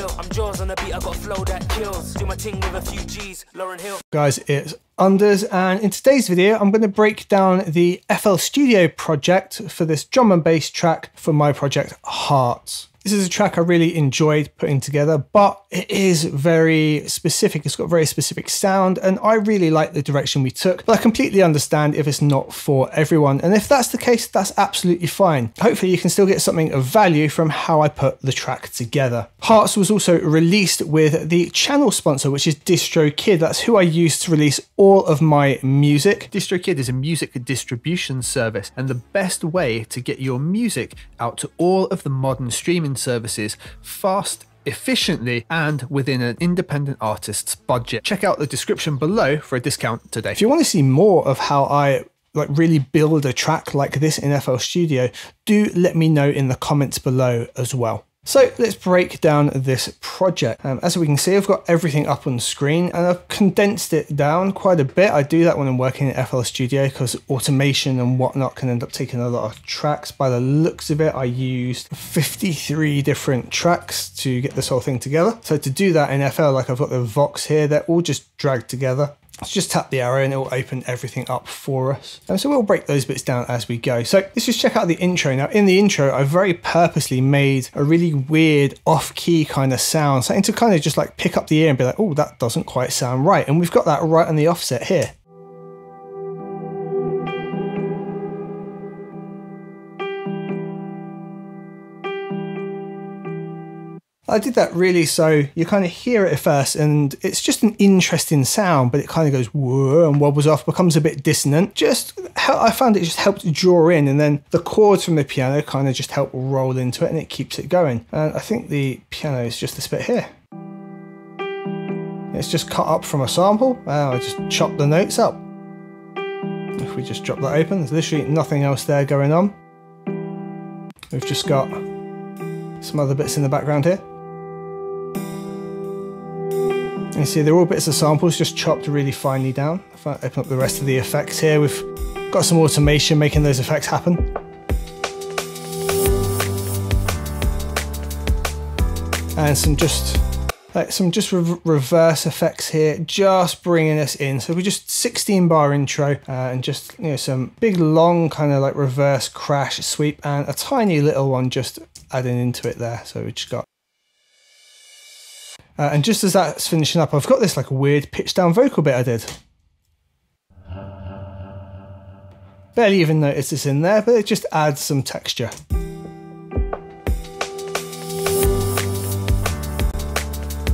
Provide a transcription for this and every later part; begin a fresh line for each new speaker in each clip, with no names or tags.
real. I'm Jaws on the beat, I got flow that kills. Do my thing with a few G's, Lauryn Hill.
Guys, it's Unders, and in today's video, I'm going to break down the FL Studio project for this drum and bass track for my project Hearts. This is a track I really enjoyed putting together, but it is very specific. It's got very specific sound, and I really like the direction we took. But I completely understand if it's not for everyone. And if that's the case, that's absolutely fine. Hopefully, you can still get something of value from how I put the track together. Hearts was also released with the channel sponsor, which is DistroKid. That's who I use to release all of my music. DistroKid is a music distribution service, and the best way to get your music out to all of the modern streaming services fast efficiently and within an independent artist's budget. Check out the description below for a discount today. If you want to see more of how I like really build a track like this in FL Studio, do let me know in the comments below as well. So let's break down this project. Um, as we can see, I've got everything up on screen and I've condensed it down quite a bit. I do that when I'm working in FL Studio because automation and whatnot can end up taking a lot of tracks. By the looks of it, I used 53 different tracks to get this whole thing together. So to do that in FL, like I've got the Vox here, they're all just dragged together. Let's just tap the arrow and it will open everything up for us. And so we'll break those bits down as we go. So let's just check out the intro. Now in the intro, I very purposely made a really weird off key kind of sound, something to kind of just like pick up the ear and be like, oh, that doesn't quite sound right. And we've got that right on the offset here. I did that really so you kind of hear it at first and it's just an interesting sound, but it kind of goes whoa and wobbles off, becomes a bit dissonant. Just I found it just helped draw in, and then the chords from the piano kind of just help roll into it and it keeps it going. And I think the piano is just this bit here. It's just cut up from a sample. I just chop the notes up. If we just drop that open, there's literally nothing else there going on. We've just got some other bits in the background here. You see they're all bits of samples just chopped really finely down. If I open up the rest of the effects here, we've got some automation making those effects happen. And some just like some just re reverse effects here, just bringing us in. So we just 16 bar intro uh, and just you know some big long kind of like reverse crash sweep and a tiny little one just adding into it there. So we just got uh, and just as that's finishing up, I've got this like weird pitch down vocal bit I did. Barely even noticed this in there, but it just adds some texture.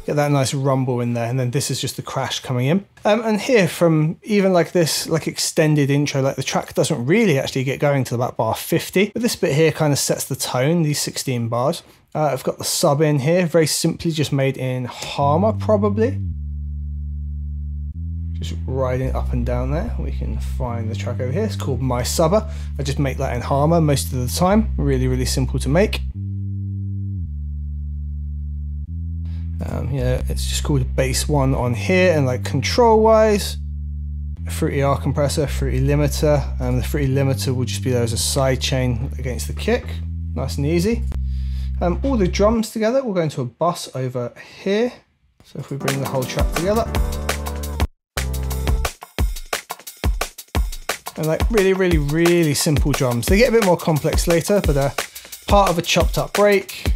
Get that nice rumble in there, and then this is just the crash coming in. Um, and here from even like this like extended intro, like the track doesn't really actually get going to about bar 50, but this bit here kind of sets the tone, these 16 bars. Uh, I've got the sub in here, very simply just made in Harmor probably. Just riding up and down there, we can find the track over here. It's called My Subber. I just make that in Harmor most of the time. Really, really simple to make. Um, yeah, it's just called base One on here, and like control wise, Fruity R compressor, Fruity limiter, and the Fruity limiter will just be there as a side chain against the kick. Nice and easy. Um, all the drums together will go into a bus over here. So if we bring the whole track together. And like really, really, really simple drums. They get a bit more complex later, but they're part of a chopped up break.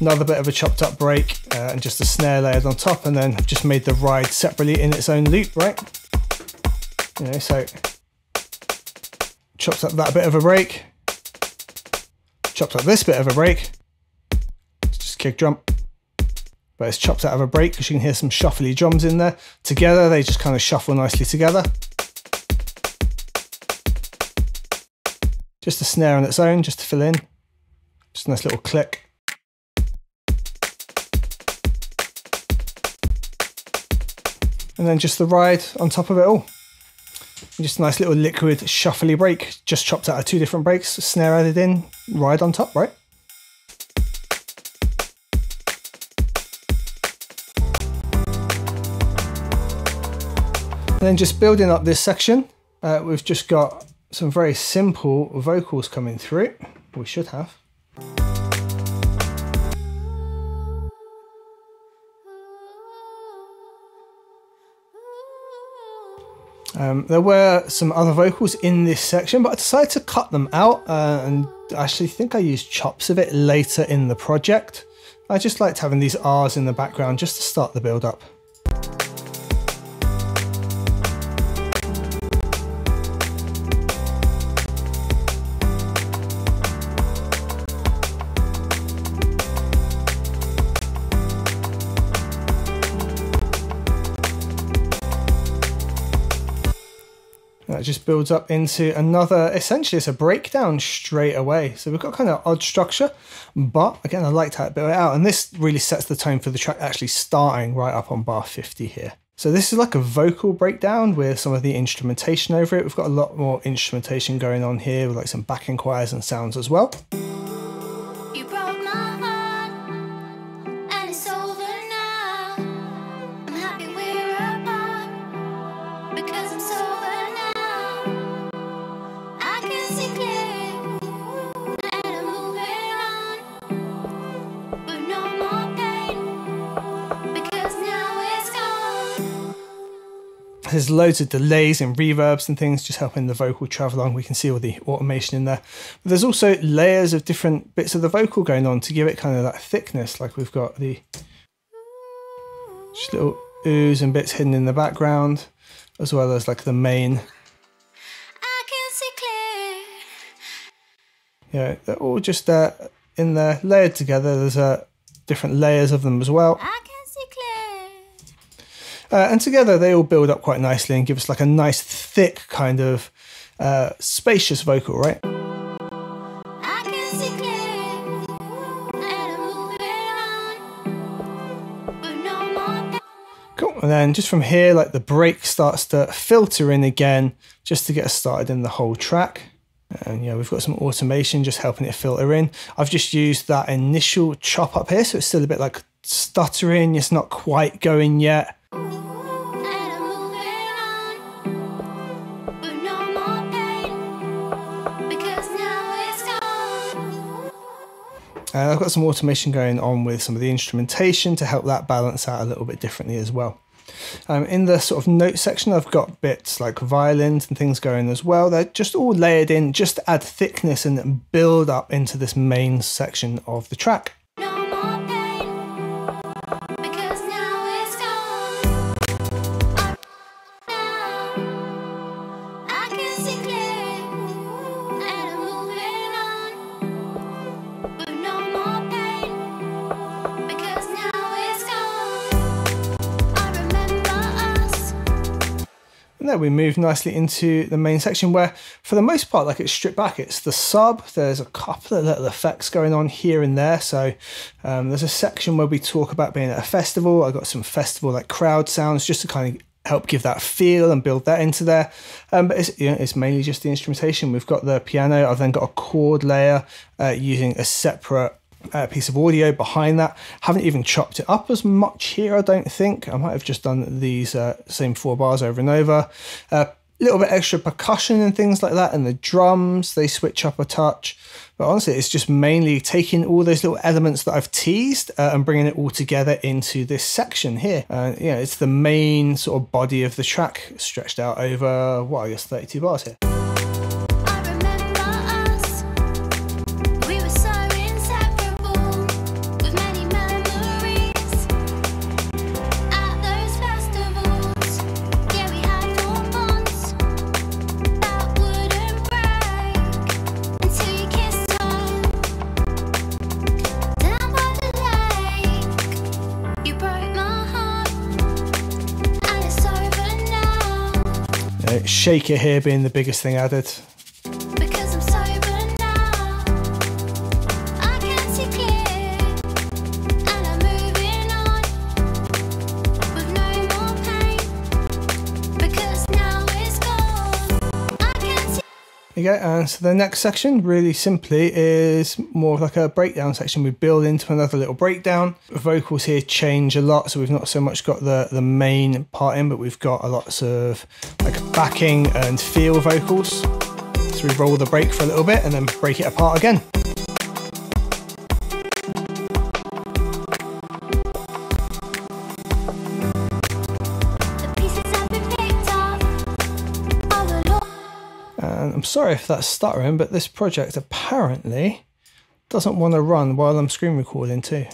Another bit of a chopped up break uh, and just a snare layered on top and then I've just made the ride separately in its own loop, right? You know, so chops up that bit of a break, chopped up this bit of a break. It's just kick drum. But it's chopped out of a break because you can hear some shuffly drums in there. Together, they just kind of shuffle nicely together. Just a snare on its own, just to fill in. Just a nice little click. And then just the ride on top of it all. Just a nice little liquid shuffly break, just chopped out of two different breaks, snare added in, ride on top, right? And then just building up this section, uh, we've just got some very simple vocals coming through. We should have. Um, there were some other vocals in this section, but I decided to cut them out uh, and I actually think I used chops of it later in the project. I just liked having these R's in the background just to start the build up. Builds up into another, essentially it's a breakdown straight away. So we've got kind of odd structure, but again, I liked how it built it out. And this really sets the tone for the track actually starting right up on bar 50 here. So this is like a vocal breakdown with some of the instrumentation over it. We've got a lot more instrumentation going on here with like some backing choirs and sounds as well. There's loads of delays and reverbs and things just helping the vocal travel along. We can see all the automation in there. But there's also layers of different bits of the vocal going on to give it kind of that thickness. Like we've got the just little oohs and bits hidden in the background, as well as like the main. Yeah, they're all just uh, in there, layered together. There's uh, different layers of them as well. Uh, and together they all build up quite nicely and give us like a nice thick kind of uh, spacious vocal, right? Cool. And then just from here, like the break starts to filter in again just to get us started in the whole track. And yeah, we've got some automation just helping it filter in. I've just used that initial chop up here, so it's still a bit like stuttering, it's not quite going yet. Uh, I've got some automation going on with some of the instrumentation to help that balance out a little bit differently as well. Um, in the sort of note section, I've got bits like violins and things going as well. They're just all layered in just to add thickness and build up into this main section of the track. There we move nicely into the main section where for the most part like it's stripped back. It's the sub. There's a couple of little effects going on here and there. So um, there's a section where we talk about being at a festival. I got some festival like crowd sounds just to kind of help give that feel and build that into there. Um, but it's, you know, it's mainly just the instrumentation. We've got the piano. I've then got a chord layer uh, using a separate uh, piece of audio behind that. Haven't even chopped it up as much here, I don't think. I might have just done these uh, same four bars over and over. A uh, little bit extra percussion and things like that, and the drums, they switch up a touch. But honestly, it's just mainly taking all those little elements that I've teased uh, and bringing it all together into this section here. Uh, yeah, it's the main sort of body of the track stretched out over, what, I guess 32 bars here. Shaker here being the biggest thing added. Okay, and so the next section, really simply, is more like a breakdown section. We build into another little breakdown. The vocals here change a lot, so we've not so much got the, the main part in, but we've got a lots of like backing and feel vocals. So we roll the break for a little bit and then break it apart again. Sorry if that's stuttering, but this project apparently doesn't want to run while I'm screen recording too.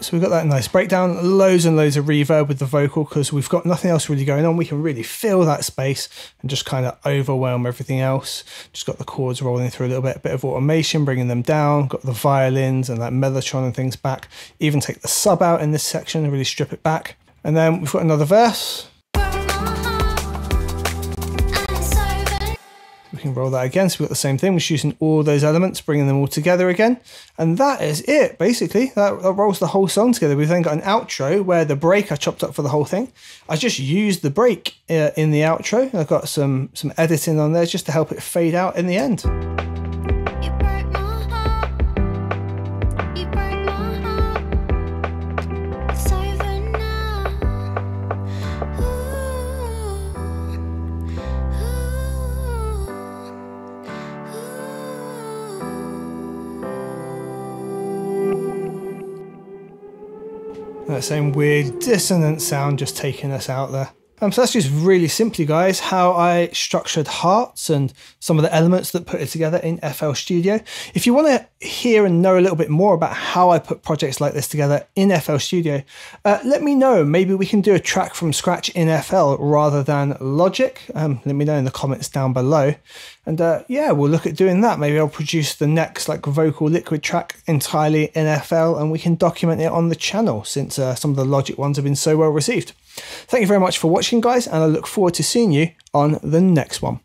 So we've got that nice breakdown, loads and loads of reverb with the vocal because we've got nothing else really going on. We can really fill that space and just kind of overwhelm everything else. Just got the chords rolling through a little bit, a bit of automation, bringing them down, got the violins and that mellotron and things back. Even take the sub out in this section and really strip it back. And then we've got another verse. Can roll that again. So we've got the same thing. We're using all those elements, bringing them all together again. And that is it, basically. That, that rolls the whole song together. We've then got an outro where the break I chopped up for the whole thing. I just used the break uh, in the outro. I've got some, some editing on there just to help it fade out in the end. That same weird dissonant sound just taking us out there. Um, so that's just really simply, guys, how I structured Hearts and some of the elements that put it together in FL Studio. If you want to hear and know a little bit more about how I put projects like this together in FL Studio, uh, let me know. Maybe we can do a track from scratch in FL rather than Logic. Um, let me know in the comments down below. And uh, yeah, we'll look at doing that. Maybe I'll produce the next like vocal liquid track entirely in FL and we can document it on the channel since uh, some of the Logic ones have been so well received. Thank you very much for watching, guys, and I look forward to seeing you on the next one.